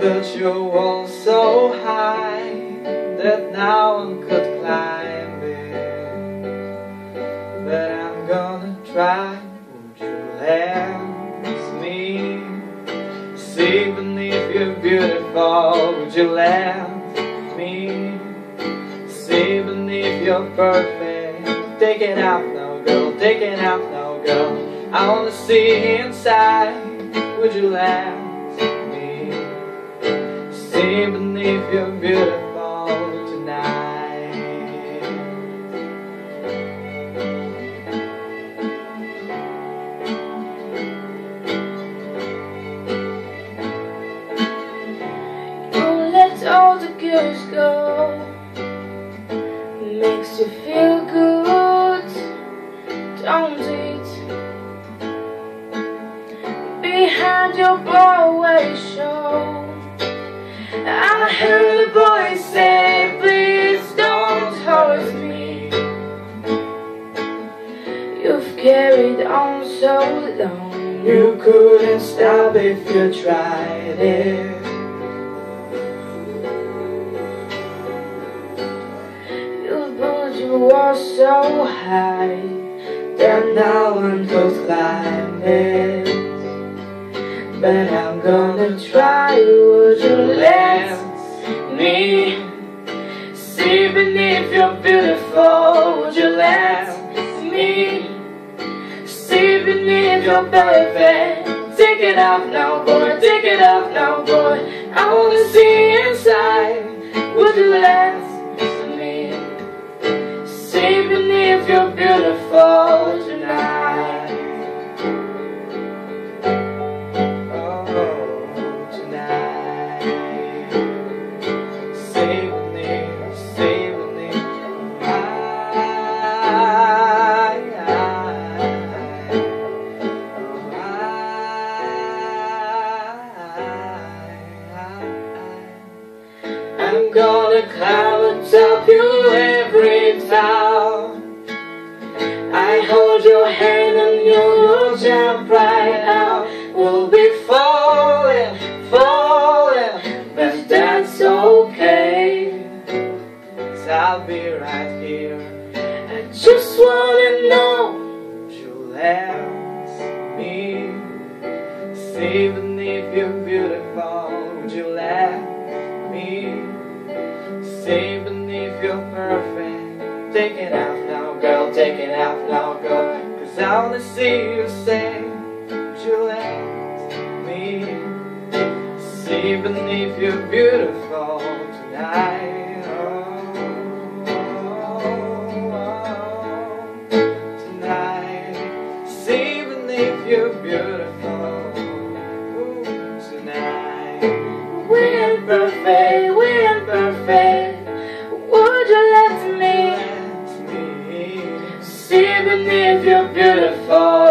built your wall so high that no one could climb it. But I'm gonna try. Would you let me see beneath your beautiful? Would you let me see beneath your perfect? Take it out now, girl. Take it out now, girl. I wanna see inside. Would you let beneath your beautiful tonight. Don't let all the girls go. Makes you feel good, don't it? You've carried on so long You couldn't stop if you tried it. You built your wall so high That no one could climb it. But I'm gonna try. Would you let me see beneath your beautiful? Your? Take it off now, boy. Take it off now, boy. I wanna see inside. Would you let me see beneath your beautiful I'm gonna climb atop you every time. I hold your hand and you will jump right out. We'll be falling, falling, but that's okay. Cause I'll be right here. I just wanna know you let me see beneath your beautiful? Would you let me see beneath your perfect? Take it out now, girl, take it out now, girl. Cause I wanna see you say, would you let me see beneath your beautiful tonight? Oh, oh, oh, tonight, see beneath your beautiful believe you're beautiful.